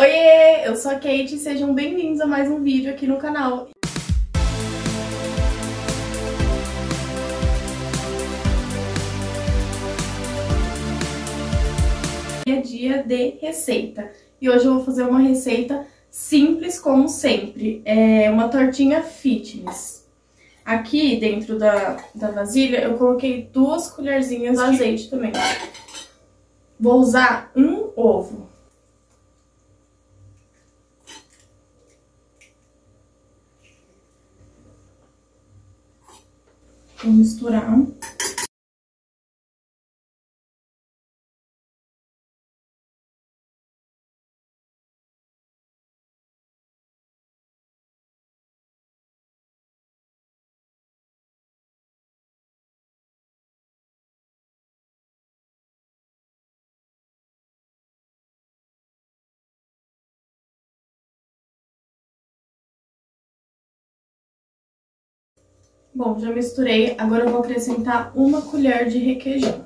Oiê, eu sou a Kate e sejam bem-vindos a mais um vídeo aqui no canal. É dia de receita e hoje eu vou fazer uma receita simples como sempre, é uma tortinha fitness. Aqui dentro da, da vasilha eu coloquei duas colherzinhas de azeite também. Vou usar um ovo. Vou misturar. Bom, já misturei, agora eu vou acrescentar uma colher de requeijão.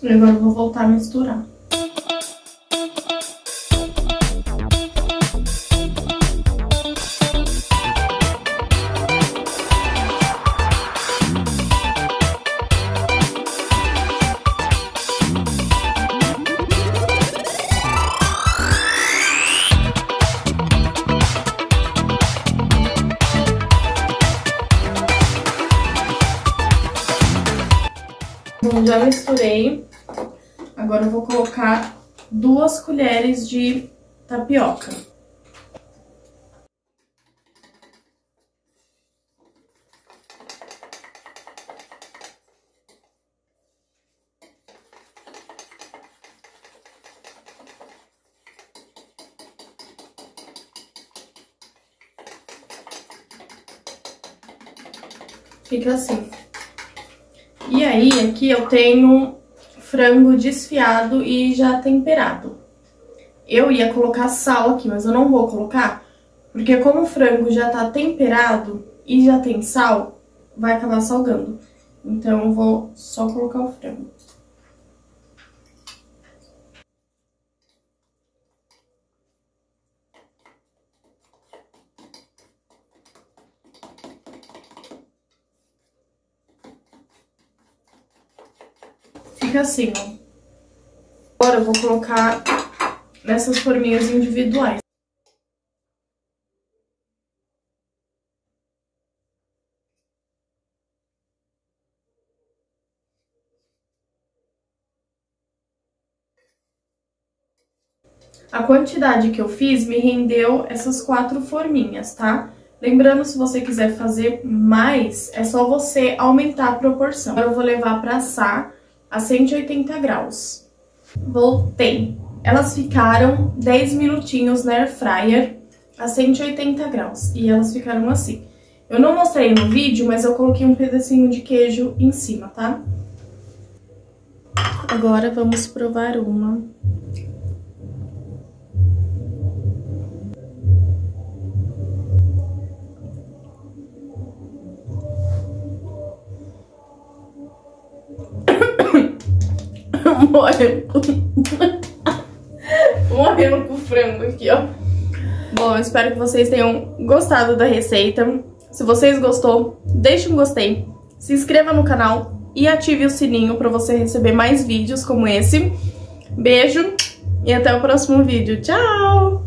E agora eu vou voltar a misturar. Já misturei. Agora eu vou colocar duas colheres de tapioca. Fica assim. E aí, aqui eu tenho frango desfiado e já temperado. Eu ia colocar sal aqui, mas eu não vou colocar, porque como o frango já tá temperado e já tem sal, vai acabar salgando. Então eu vou só colocar o frango. Fica assim, ó. Agora eu vou colocar nessas forminhas individuais. A quantidade que eu fiz me rendeu essas quatro forminhas, tá? Lembrando, se você quiser fazer mais, é só você aumentar a proporção. Agora eu vou levar pra assar a 180 graus. Voltei. Elas ficaram 10 minutinhos na air fryer a 180 graus e elas ficaram assim. Eu não mostrei no vídeo, mas eu coloquei um pedacinho de queijo em cima, tá? Agora vamos provar uma. Morrendo morrendo com frango aqui, ó. Bom, eu espero que vocês tenham gostado da receita. Se vocês gostou, deixe um gostei, se inscreva no canal e ative o sininho para você receber mais vídeos como esse. Beijo e até o próximo vídeo. Tchau!